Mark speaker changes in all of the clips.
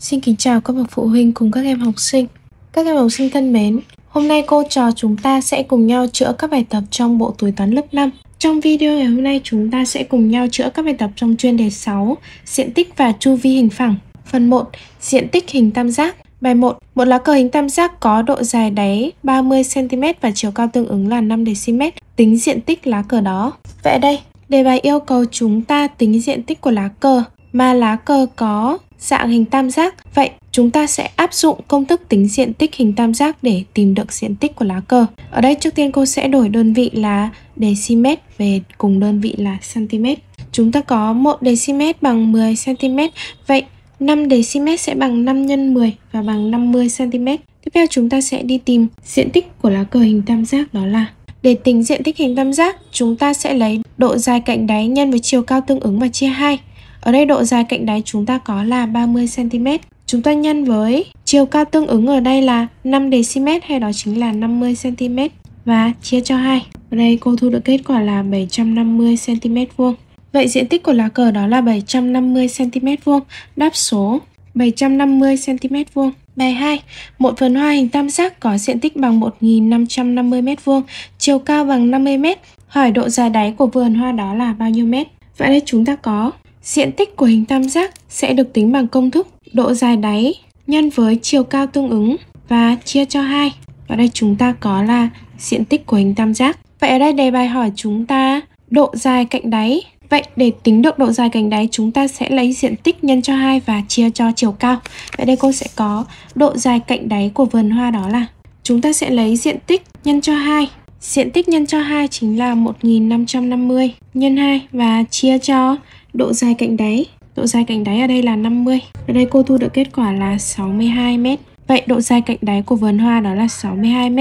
Speaker 1: Xin kính chào các bậc phụ huynh cùng các em học sinh. Các em học sinh thân mến, hôm nay cô trò chúng ta sẽ cùng nhau chữa các bài tập trong bộ tuổi toán lớp 5. Trong video ngày hôm nay chúng ta sẽ cùng nhau chữa các bài tập trong chuyên đề 6, diện tích và chu vi hình phẳng. Phần 1, diện tích hình tam giác. Bài 1, một lá cờ hình tam giác có độ dài đáy 30cm và chiều cao tương ứng là 5dm. Tính diện tích lá cờ đó. Vậy đây, đề bài yêu cầu chúng ta tính diện tích của lá cờ mà lá cờ có dạng hình tam giác. Vậy chúng ta sẽ áp dụng công thức tính diện tích hình tam giác để tìm được diện tích của lá cờ. Ở đây trước tiên cô sẽ đổi đơn vị là dm về cùng đơn vị là cm. Chúng ta có 1 dm bằng 10 cm. Vậy 5 dm sẽ bằng 5 x 10 và bằng 50 cm. Tiếp theo chúng ta sẽ đi tìm diện tích của lá cờ hình tam giác đó là để tính diện tích hình tam giác, chúng ta sẽ lấy độ dài cạnh đáy nhân với chiều cao tương ứng và chia 2. Ở đây độ dài cạnh đáy chúng ta có là 30cm. Chúng ta nhân với chiều cao tương ứng ở đây là 5dm hay đó chính là 50cm và chia cho 2. Ở đây cô thu được kết quả là 750cm vuông. Vậy diện tích của lá cờ đó là 750cm vuông. Đáp số 750cm vuông. Bài 2. Một vườn hoa hình tam giác có diện tích bằng 1550 m2, chiều cao bằng 50 m. Hỏi độ dài đáy của vườn hoa đó là bao nhiêu mét? Vậy đây chúng ta có diện tích của hình tam giác sẽ được tính bằng công thức độ dài đáy nhân với chiều cao tương ứng và chia cho 2. Và đây chúng ta có là diện tích của hình tam giác. Vậy ở đây đề bài hỏi chúng ta độ dài cạnh đáy Vậy để tính được độ dài cạnh đáy, chúng ta sẽ lấy diện tích nhân cho 2 và chia cho chiều cao. Vậy đây cô sẽ có độ dài cạnh đáy của vườn hoa đó là, chúng ta sẽ lấy diện tích nhân cho 2. Diện tích nhân cho 2 chính là 1550 nhân 2 và chia cho độ dài cạnh đáy. Độ dài cạnh đáy ở đây là 50. Ở đây cô thu được kết quả là 62 m. Vậy độ dài cạnh đáy của vườn hoa đó là 62 m.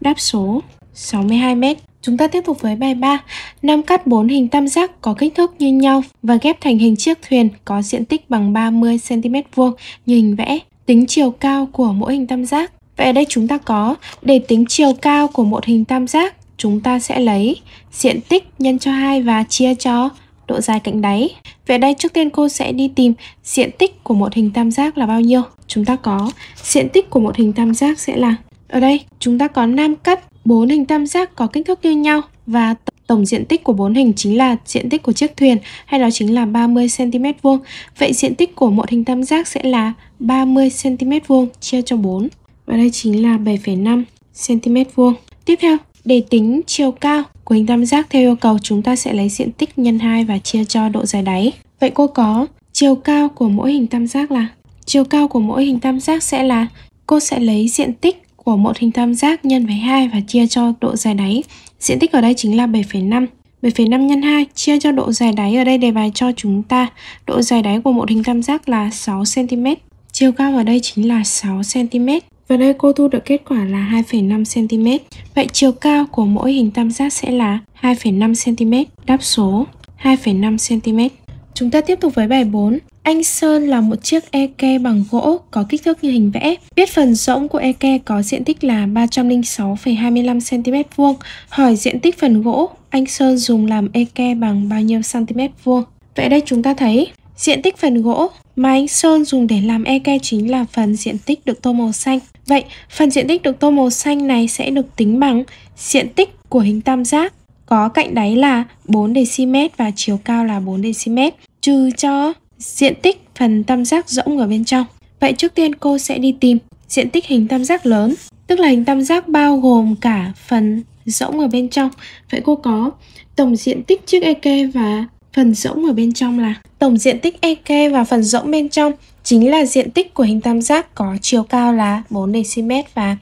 Speaker 1: Đáp số 62 m. Chúng ta tiếp tục với bài 3. Nam cắt 4 hình tam giác có kích thước như nhau và ghép thành hình chiếc thuyền có diện tích bằng 30 cm vuông như hình vẽ. Tính chiều cao của mỗi hình tam giác. Vậy ở đây chúng ta có để tính chiều cao của một hình tam giác, chúng ta sẽ lấy diện tích nhân cho 2 và chia cho độ dài cạnh đáy. Vậy đây trước tiên cô sẽ đi tìm diện tích của một hình tam giác là bao nhiêu. Chúng ta có diện tích của một hình tam giác sẽ là ở đây chúng ta có nam cắt bốn hình tam giác có kích thước như nhau và tổng diện tích của bốn hình chính là diện tích của chiếc thuyền hay đó chính là 30 cm vuông. Vậy diện tích của một hình tam giác sẽ là 30 cm vuông chia cho 4 và đây chính là 7,5 cm vuông. Tiếp theo, để tính chiều cao của hình tam giác theo yêu cầu chúng ta sẽ lấy diện tích nhân 2 và chia cho độ dài đáy. Vậy cô có chiều cao của mỗi hình tam giác là chiều cao của mỗi hình tam giác sẽ là cô sẽ lấy diện tích của một hình tam giác nhân với 2 và chia cho độ dài đáy. Diện tích ở đây chính là 7,5. 7,5 nhân 2 chia cho độ dài đáy ở đây đề bài cho chúng ta. Độ dài đáy của một hình tam giác là 6 cm. Chiều cao ở đây chính là 6 cm. Và đây cô thu được kết quả là 2,5 cm. Vậy chiều cao của mỗi hình tam giác sẽ là 2,5 cm. Đáp số 2,5 cm. Chúng ta tiếp tục với bài 4. Anh Sơn là một chiếc eke bằng gỗ có kích thước như hình vẽ. Biết phần rỗng của eke có diện tích là 306,25 cm vuông. Hỏi diện tích phần gỗ anh Sơn dùng làm eke bằng bao nhiêu cm vuông? Vậy đây chúng ta thấy diện tích phần gỗ mà anh Sơn dùng để làm eke chính là phần diện tích được tô màu xanh. Vậy phần diện tích được tô màu xanh này sẽ được tính bằng diện tích của hình tam giác có cạnh đáy là 4 dm và chiều cao là 4 dm trừ cho diện tích phần tam giác rỗng ở bên trong. Vậy trước tiên cô sẽ đi tìm diện tích hình tam giác lớn, tức là hình tam giác bao gồm cả phần rỗng ở bên trong. Vậy cô có tổng diện tích chiếc ek và phần rỗng ở bên trong là tổng diện tích ek và phần rỗng bên trong chính là diện tích của hình tam giác có chiều cao là 4 dm và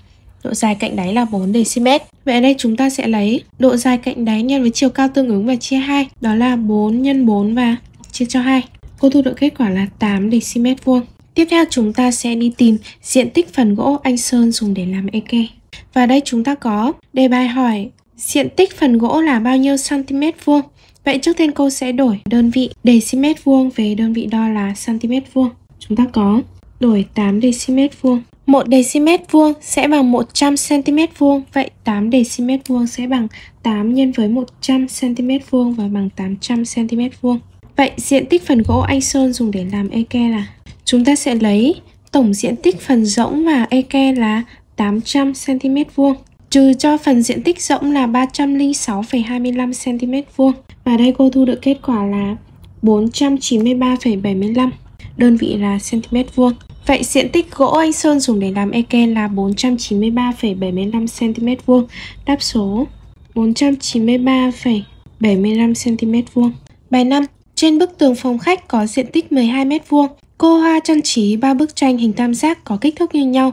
Speaker 1: độ dài cạnh đáy là 4 dm. Vậy ở đây chúng ta sẽ lấy độ dài cạnh đáy nhân với chiều cao tương ứng và chia 2, đó là 4 nhân 4 và chia cho 2. Cô thu được kết quả là 8 dm vuông. Tiếp theo chúng ta sẽ đi tìm diện tích phần gỗ anh Sơn dùng để làm eke. Và đây chúng ta có đề bài hỏi diện tích phần gỗ là bao nhiêu cm vuông. Vậy trước tiên cô sẽ đổi đơn vị dm vuông về đơn vị đo là cm vuông. Chúng ta có đổi 8 dm vuông. 1 dm vuông sẽ bằng 100 cm vuông, vậy 8 dm vuông sẽ bằng 8 nhân với 100 cm vuông và bằng 800 cm vuông. Vậy diện tích phần gỗ anh Sơn dùng để làm eke là? Chúng ta sẽ lấy tổng diện tích phần rỗng và eke là 800 cm vuông. Trừ cho phần diện tích rỗng là 306,25 cm vuông. Và đây cô thu được kết quả là 493,75 đơn vị là cm vuông Vậy diện tích gỗ anh Sơn dùng để làm eke là 493,75 cm vuông. Đáp số 493,75 cm vuông. Bài 5. Trên bức tường phòng khách có diện tích 12 m vuông. Cô Hoa trang trí ba bức tranh hình tam giác có kích thước như nhau.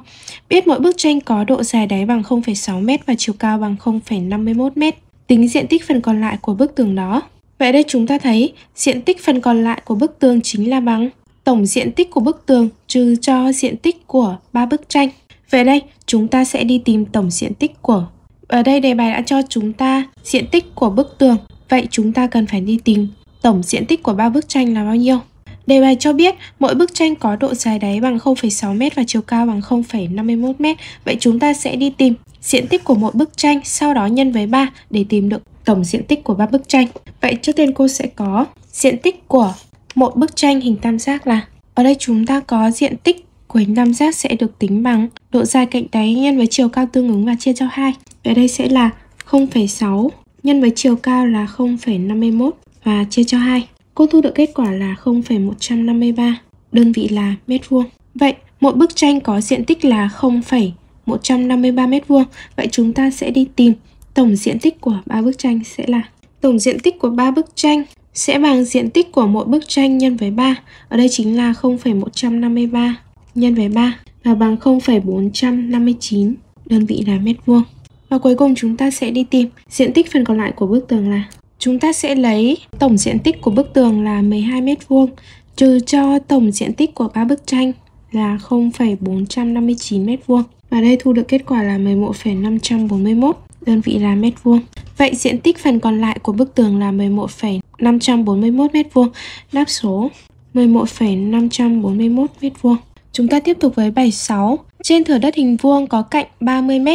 Speaker 1: Biết mỗi bức tranh có độ dài đáy bằng 0,6 m và chiều cao bằng 0,51 m. Tính diện tích phần còn lại của bức tường đó. Vậy đây chúng ta thấy diện tích phần còn lại của bức tường chính là bằng tổng diện tích của bức tường trừ cho diện tích của ba bức tranh. Về đây, chúng ta sẽ đi tìm tổng diện tích của ở đây đề bài đã cho chúng ta diện tích của bức tường. Vậy chúng ta cần phải đi tìm tổng diện tích của ba bức tranh là bao nhiêu. Đề bài cho biết mỗi bức tranh có độ dài đáy bằng 0,6m và chiều cao bằng 0,51m. Vậy chúng ta sẽ đi tìm diện tích của một bức tranh, sau đó nhân với 3 để tìm được tổng diện tích của ba bức tranh. Vậy trước tiên cô sẽ có diện tích của một bức tranh hình tam giác là ở đây chúng ta có diện tích của hình tam giác sẽ được tính bằng độ dài cạnh đáy nhân với chiều cao tương ứng và chia cho 2. vậy đây sẽ là 0,6 nhân với chiều cao là 0,51 và chia cho 2. Cô thu được kết quả là 0,153, đơn vị là mét vuông. Vậy, một bức tranh có diện tích là 0,153 mét vuông. Vậy chúng ta sẽ đi tìm tổng diện tích của ba bức tranh sẽ là tổng diện tích của ba bức tranh sẽ bằng diện tích của mỗi bức tranh nhân với 3. Ở đây chính là 0,153 nhân với 3 và bằng 0,459 đơn vị là mét vuông. Và cuối cùng chúng ta sẽ đi tìm diện tích phần còn lại của bức tường là chúng ta sẽ lấy tổng diện tích của bức tường là 12 mét vuông trừ cho tổng diện tích của ba bức tranh là 0,459 mét vuông. Và đây thu được kết quả là 11,541 đơn vị là mét vuông. Vậy diện tích phần còn lại của bức tường là 11,541 m2, đáp số 11,541 m2. Chúng ta tiếp tục với bài 6. Trên thửa đất hình vuông có cạnh 30 m,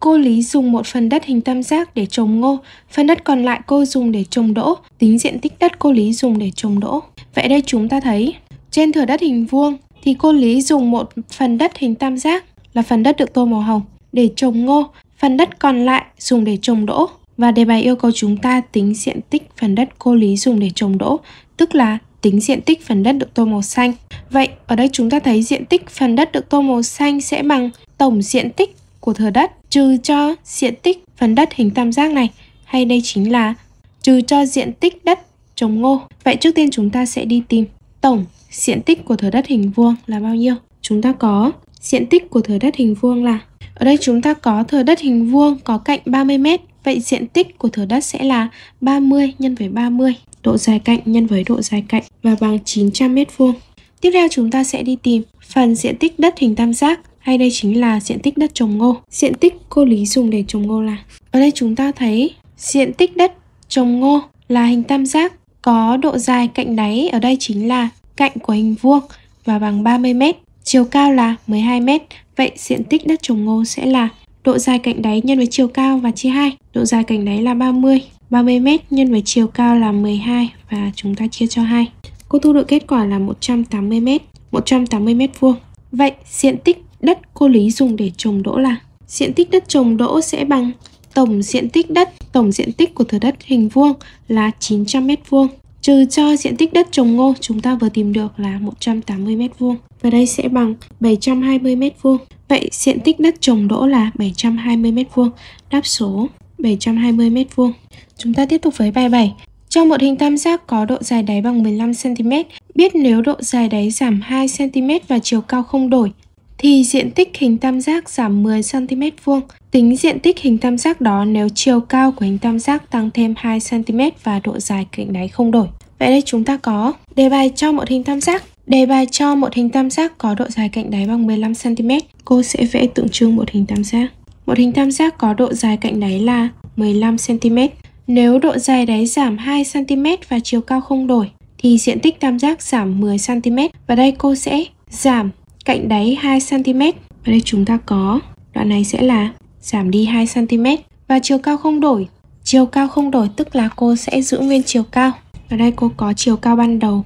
Speaker 1: cô Lý dùng một phần đất hình tam giác để trồng ngô, phần đất còn lại cô dùng để trồng đỗ, tính diện tích đất cô Lý dùng để trồng đỗ. Vậy đây chúng ta thấy, trên thửa đất hình vuông thì cô Lý dùng một phần đất hình tam giác là phần đất được tô màu hồng để trồng ngô, phần đất còn lại dùng để trồng đỗ. Và đề bài yêu cầu chúng ta tính diện tích phần đất cô Lý dùng để trồng đỗ, tức là tính diện tích phần đất được tô màu xanh. Vậy ở đây chúng ta thấy diện tích phần đất được tô màu xanh sẽ bằng tổng diện tích của thửa đất trừ cho diện tích phần đất hình tam giác này hay đây chính là trừ cho diện tích đất trồng ngô. Vậy trước tiên chúng ta sẽ đi tìm tổng diện tích của thửa đất hình vuông là bao nhiêu? Chúng ta có diện tích của thửa đất hình vuông là ở đây chúng ta có thửa đất hình vuông có cạnh 30 m Vậy diện tích của thửa đất sẽ là 30 nhân với 30, độ dài cạnh nhân với độ dài cạnh và bằng 900 m vuông. Tiếp theo chúng ta sẽ đi tìm phần diện tích đất hình tam giác. Hay đây chính là diện tích đất trồng ngô. Diện tích cô Lý dùng để trồng ngô là? Ở đây chúng ta thấy diện tích đất trồng ngô là hình tam giác có độ dài cạnh đáy. Ở đây chính là cạnh của hình vuông và bằng 30 m, chiều cao là 12 m. Vậy diện tích đất trồng ngô sẽ là Độ dài cạnh đáy nhân với chiều cao và chia 2. Độ dài cạnh đáy là 30. 30m nhân với chiều cao là 12 và chúng ta chia cho 2. Cô thu được kết quả là 180m, 180m vuông. Vậy diện tích đất cô Lý dùng để trồng đỗ là diện tích đất trồng đỗ sẽ bằng tổng diện tích đất, tổng diện tích của thửa đất hình vuông là 900m vuông. Trừ cho diện tích đất trồng ngô chúng ta vừa tìm được là 180m vuông. Và đây sẽ bằng 720m vuông. Vậy diện tích đất trồng đỗ là 720m2, đáp số 720m2. Chúng ta tiếp tục với bài 7. Trong một hình tam giác có độ dài đáy bằng 15cm, biết nếu độ dài đáy giảm 2cm và chiều cao không đổi, thì diện tích hình tam giác giảm 10cm vuông. Tính diện tích hình tam giác đó nếu chiều cao của hình tam giác tăng thêm 2cm và độ dài cạnh đáy không đổi. Vậy đây chúng ta có đề bài cho một hình tam giác Đề bài cho một hình tam giác có độ dài cạnh đáy bằng 15cm, cô sẽ vẽ tượng trưng một hình tam giác. Một hình tam giác có độ dài cạnh đáy là 15cm. Nếu độ dài đáy giảm 2cm và chiều cao không đổi, thì diện tích tam giác giảm 10cm. Và đây cô sẽ giảm cạnh đáy 2cm. Và đây chúng ta có, đoạn này sẽ là giảm đi 2cm. Và chiều cao không đổi. Chiều cao không đổi tức là cô sẽ giữ nguyên chiều cao. Ở đây cô có chiều cao ban đầu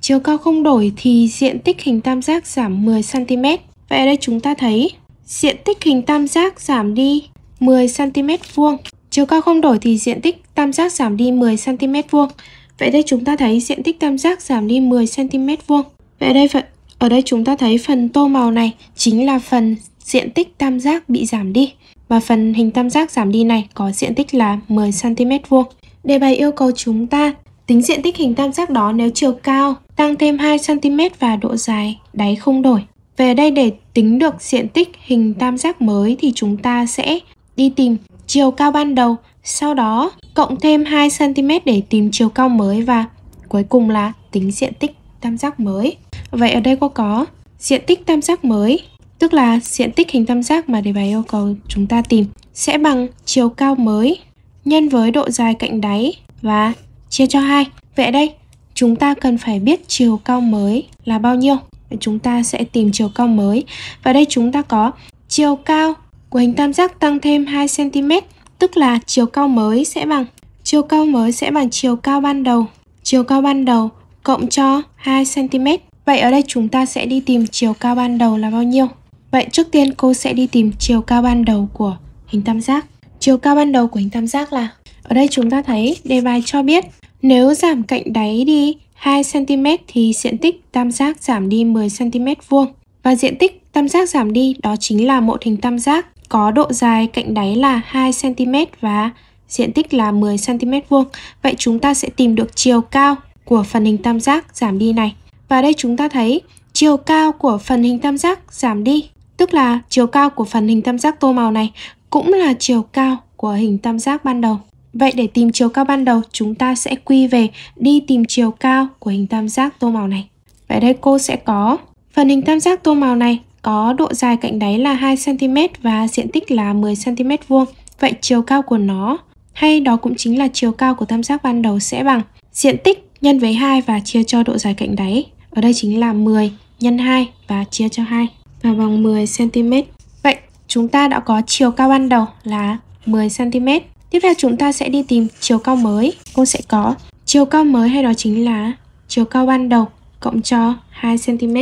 Speaker 1: chiều cao không đổi thì diện tích hình tam giác giảm 10 cm. Vậy ở đây chúng ta thấy diện tích hình tam giác giảm đi 10 cm vuông. Chiều cao không đổi thì diện tích tam giác giảm đi 10 cm vuông. Vậy đây chúng ta thấy diện tích tam giác giảm đi 10 cm vuông. Vậy ở đây phần ở đây chúng ta thấy phần tô màu này chính là phần diện tích tam giác bị giảm đi và phần hình tam giác giảm đi này có diện tích là 10 cm vuông. Đề bài yêu cầu chúng ta tính diện tích hình tam giác đó nếu chiều cao tăng thêm 2 cm và độ dài đáy không đổi. Về đây để tính được diện tích hình tam giác mới thì chúng ta sẽ đi tìm chiều cao ban đầu, sau đó cộng thêm 2 cm để tìm chiều cao mới và cuối cùng là tính diện tích tam giác mới. Vậy ở đây cô có diện tích tam giác mới, tức là diện tích hình tam giác mà đề bài yêu cầu chúng ta tìm sẽ bằng chiều cao mới nhân với độ dài cạnh đáy và chia cho 2. Vậy ở đây chúng ta cần phải biết chiều cao mới là bao nhiêu. Chúng ta sẽ tìm chiều cao mới. Và đây chúng ta có chiều cao của hình tam giác tăng thêm 2 cm, tức là chiều cao mới sẽ bằng chiều cao mới sẽ bằng chiều cao ban đầu. Chiều cao ban đầu cộng cho 2 cm. Vậy ở đây chúng ta sẽ đi tìm chiều cao ban đầu là bao nhiêu? Vậy trước tiên cô sẽ đi tìm chiều cao ban đầu của hình tam giác. Chiều cao ban đầu của hình tam giác là ở đây chúng ta thấy đề bài cho biết, nếu giảm cạnh đáy đi 2 cm thì diện tích tam giác giảm đi 10 cm vuông. Và diện tích tam giác giảm đi đó chính là một hình tam giác có độ dài cạnh đáy là 2 cm và diện tích là 10 cm vuông. Vậy chúng ta sẽ tìm được chiều cao của phần hình tam giác giảm đi này. Và đây chúng ta thấy chiều cao của phần hình tam giác giảm đi, tức là chiều cao của phần hình tam giác tô màu này cũng là chiều cao của hình tam giác ban đầu. Vậy để tìm chiều cao ban đầu, chúng ta sẽ quy về đi tìm chiều cao của hình tam giác tô màu này. Vậy đây cô sẽ có phần hình tam giác tô màu này có độ dài cạnh đáy là 2cm và diện tích là 10cm vuông. Vậy chiều cao của nó hay đó cũng chính là chiều cao của tam giác ban đầu sẽ bằng diện tích nhân với 2 và chia cho độ dài cạnh đáy. Ở đây chính là 10 nhân 2 và chia cho 2 và bằng 10 cm. Vậy chúng ta đã có chiều cao ban đầu là 10 cm. Tiếp theo chúng ta sẽ đi tìm chiều cao mới. Cô sẽ có chiều cao mới hay đó chính là chiều cao ban đầu cộng cho 2 cm.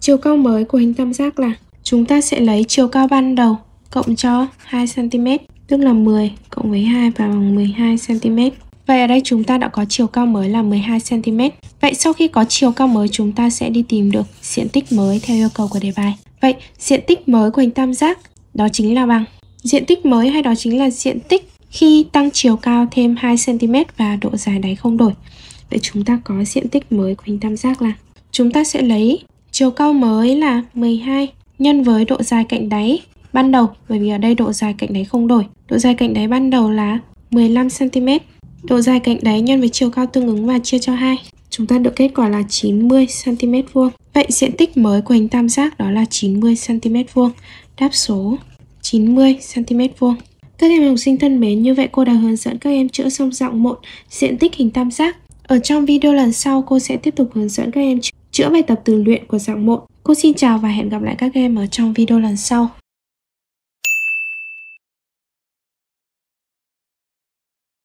Speaker 1: Chiều cao mới của hình tam giác là chúng ta sẽ lấy chiều cao ban đầu cộng cho 2 cm, tức là 10 cộng với 2 và bằng 12 cm. Vậy ở đây chúng ta đã có chiều cao mới là 12 cm. Vậy sau khi có chiều cao mới, chúng ta sẽ đi tìm được diện tích mới theo yêu cầu của đề bài. Vậy, diện tích mới của hình tam giác, đó chính là bằng diện tích mới hay đó chính là diện tích khi tăng chiều cao thêm 2 cm và độ dài đáy không đổi. Vậy chúng ta có diện tích mới của hình tam giác là, chúng ta sẽ lấy chiều cao mới là 12 nhân với độ dài cạnh đáy ban đầu, bởi vì ở đây độ dài cạnh đáy không đổi. Độ dài cạnh đáy ban đầu là 15 cm. Độ dài cạnh đáy nhân với chiều cao tương ứng và chia cho 2. Chúng ta được kết quả là 90 cm vuông. Vậy diện tích mới của hình tam giác đó là 90 cm vuông. Đáp số 90 cm vuông. Các em học sinh thân mến, như vậy cô đã hướng dẫn các em chữa xong dạng 1 diện tích hình tam giác. Ở trong video lần sau, cô sẽ tiếp tục hướng dẫn các em chữa bài tập từ luyện của dạng 1. Cô xin chào và hẹn gặp lại các em ở trong video lần sau.